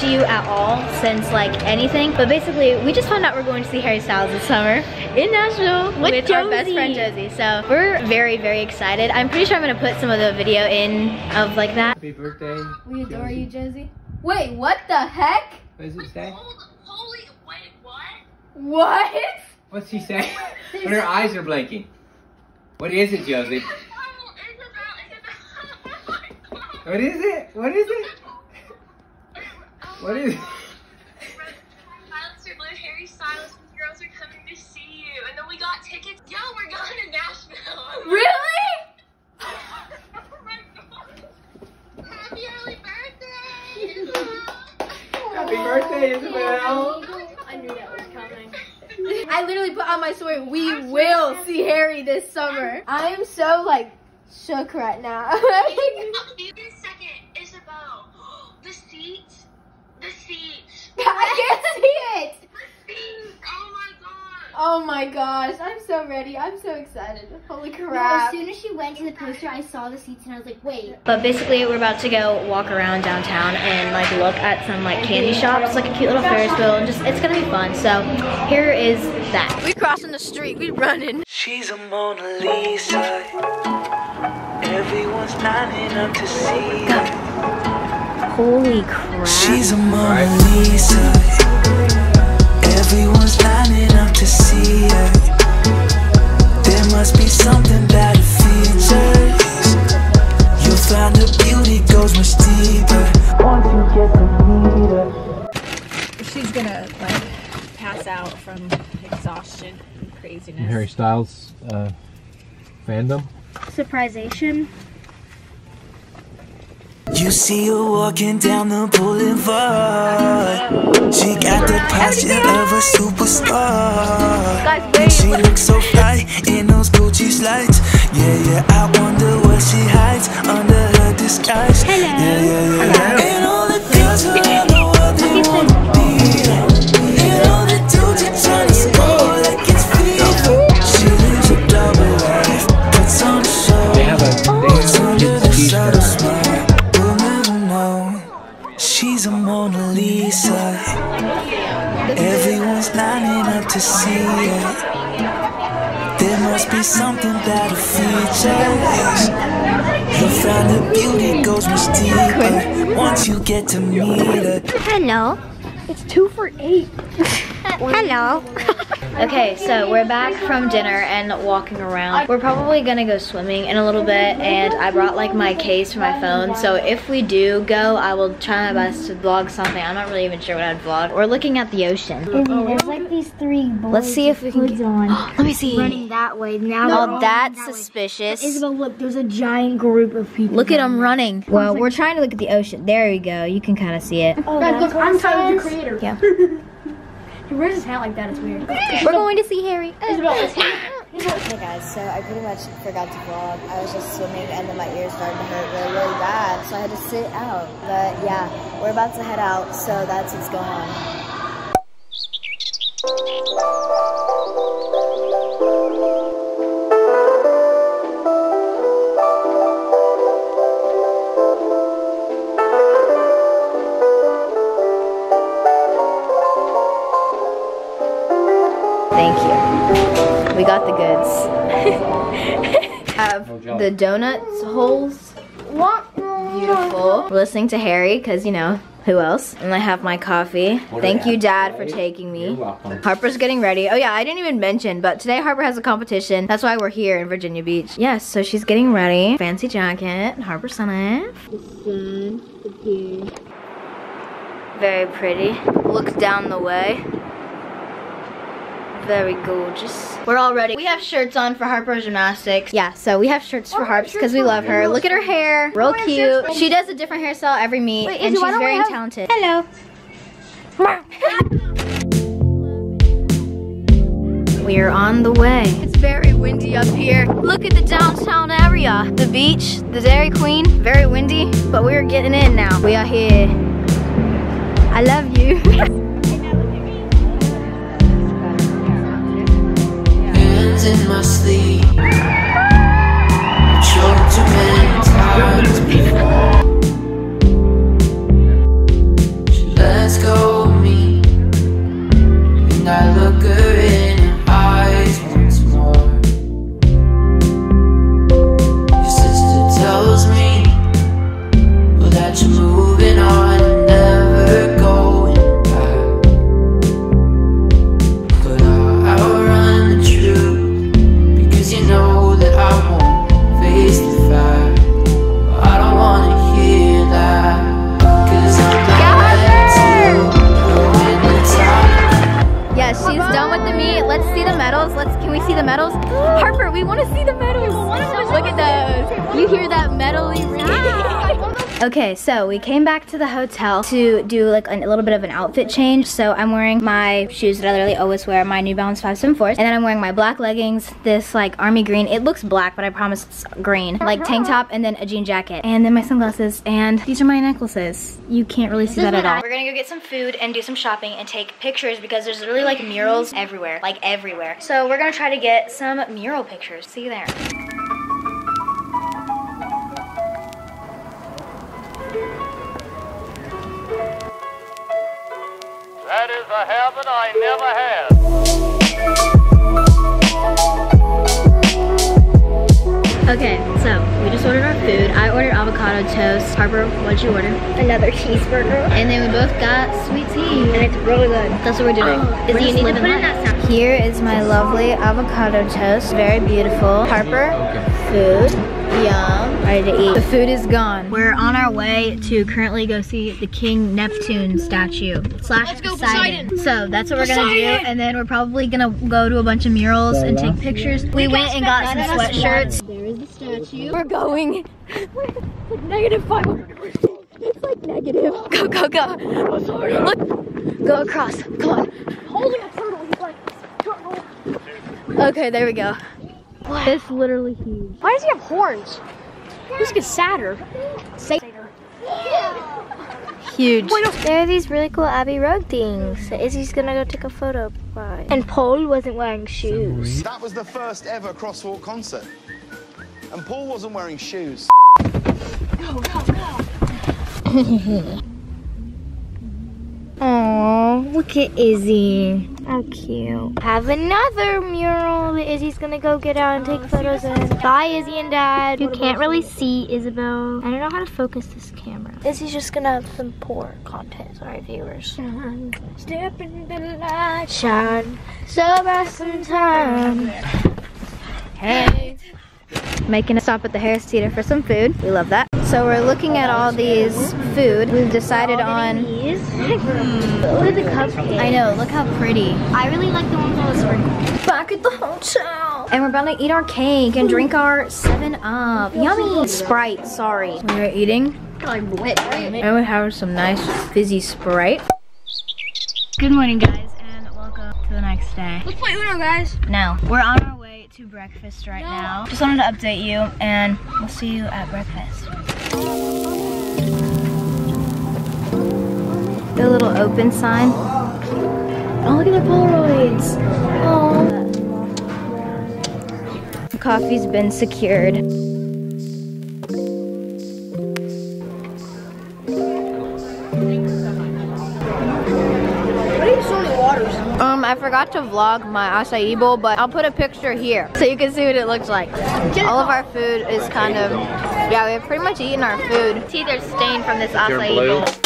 since like anything. But basically, we just found out we're going to see Harry Styles this summer in Nashville with, With our best friend Josie. So we're very, very excited. I'm pretty sure I'm gonna put some of the video in of like that. Happy birthday. We adore Josie. you, Josie. Wait, what the heck? What does it say? Holy, wait, what? What? What's she saying? when her eyes are blinking. What is it, Josie? Oh, Isabel, Isabel. Oh my God. What is it? What is it? What is it? Silencer Blue, Harry Styles, and the girls are coming to see you. And then we got tickets. Yo, we're going to Nashville. Really? Oh. Happy early birthday. Happy birthday, Isabel. I knew that was coming. I literally put on my story, we will see Harry this summer. I am so like shook right now. Wait a second, Isabel. The seats. The seats. I can't see it. Oh my God. Oh my gosh, I'm so ready. I'm so excited. Holy crap. As soon as she went to the poster, I saw the seats and I was like, wait. But basically, we're about to go walk around downtown and like look at some like candy shops, like a cute little Ferris wheel, and just it's gonna be fun. So here is that. We crossing the street. We running. She's a Mona Lisa. Everyone's lining up to see her. Holy crap! She's a Mona Lisa. Everyone's lining up to see her. There must be something about her features. You'll find her beauty goes much deeper once you get to meet her. she's gonna like pass out from exhaustion and craziness. Harry Styles uh, fandom. Surprisation. You see her walking down the boulevard. She got the posture of a superstar. And she looks so fly in those Gucci slides. Yeah, yeah, I wonder what she hides under her disguise. Yeah, yeah, yeah, yeah. Everyone's lining up to see her. There must be something about her features. You'll find her beauty goes much deeper once you get to meet her. Hello. It's two for eight. Hello. Okay, so we're back from dinner and walking around. We're probably gonna go swimming in a little bit, and I brought like my case for my phone. So if we do go, I will try my best to vlog something. I'm not really even sure what I'd vlog. We're looking at the ocean. There's like these three boys Let's see if we can with hoods get- on Let me see. running that way. Now they're Oh, that's running that way. suspicious. Isabel, look, there's a giant group of people. Look at them running. Well, we're trying to look at the ocean. There you go. You can kind of see it. Oh, that's I'm what Tyler, the creator. Yeah. He wears his hat like that. It's weird. We're going to see Harry. Isabel, let's Hey guys, so I pretty much forgot to vlog. I was just swimming and then my ears started to hurt really, really bad. So I had to sit out. But yeah, we're about to head out, so that's what's going on. Thank you. We got the goods. Have the donuts holes. Beautiful. We're listening to Harry because you know who else? And I have my coffee. Thank you, Dad, for taking me. You're welcome. Harper's getting ready. Oh yeah, I didn't even mention, but today Harper has a competition. That's why we're here in Virginia Beach. Yes, so she's getting ready. Fancy jacket. Harper Senff. Very pretty. Looks down the way. Very gorgeous. We're all ready. We have shirts on for Harper Gymnastics. Yeah, so we have shirts for oh, Harps because we love her. Look at her hair. Real cute. She does a different hairstyle every meet, Wait, and Izzy, she's very talented. Hello. We are on the way. It's very windy up here. Look at the downtown area. The beach, the Dairy Queen, very windy, but we're getting in now. We are here. I love you. in my sleeve. Choked many times before. She the medals? Harper, we want to see the medals. Okay, so we came back to the hotel to do like a little bit of an outfit change. So I'm wearing my shoes that I literally always wear, my New Balance 574s. And then I'm wearing my black leggings, this like army green. It looks black, but I promise it's green. Like tank top and then a jean jacket. And then my sunglasses. And these are my necklaces. You can't really see that at all. We're gonna go get some food and do some shopping and take pictures because there's literally like murals everywhere, like everywhere. So we're gonna try to get some mural pictures. See you there. A habit I never had. Okay, so we just ordered our food. I ordered avocado toast. Harper, what'd you order? Another cheeseburger. And then we both got sweet tea. And it's really good. That's what we're doing. Oh, is We're you just need to living put in that sound. Here is my lovely avocado toast. Very beautiful. Harper, food. Yum. Ready to eat. The food is gone. We're on our way to currently go see the King Neptune statue. Slash Let's go, Poseidon. Poseidon. So that's what we're gonna do. And then we're probably gonna go to a bunch of murals and take pictures. We went and got some sweatshirts. There is the statue. We're going. negative five. It's like negative. Go, go, go. Look. Go across. Come on. Holding a turtle. He's like, turtle. Okay, there we go. It's literally huge. Why does he have horns? This gets sadder. Sadder. Huge. There are these really cool Abbey Road things. that Izzy's gonna go take a photo by. And Paul wasn't wearing shoes. That was the first ever crosswalk concert. And Paul wasn't wearing shoes. Aww, look at Izzy. How cute. Have another mural that Izzy's gonna go get out and take oh, photos of. Bye, Izzy and Dad. You can't really see Isabel. I don't know how to focus this camera. Izzy's just gonna have some poor content, sorry viewers. Mm-hmm. Step in the light, shine so bright sometime. Hey. Making a stop at the Harris Teeter for some food. We love that. So we're looking at all these food. We've decided on. These? Look at the cupcake. I know. Look how pretty. I really like the ones on the sprinkles. Back at the hotel. And we're about to eat our cake and drink our 7 Up. Yummy. Sprite, sorry. We're eating. Like lit, right? And we have some nice fizzy Sprite. Good morning, guys, and welcome to the next day. Let's play Uno, guys. No, we're on our way to breakfast right now. Just wanted to update you, and we'll see you at breakfast. The little open sign. Oh, look at the Polaroids. Oh. Coffee's been secured. What are you so many waters? Um, I forgot to vlog my acai bowl, but I'll put a picture here so you can see what it looks like. All of our food is kind of, yeah, we've pretty much eaten our food. See, are stained from this acai bowl.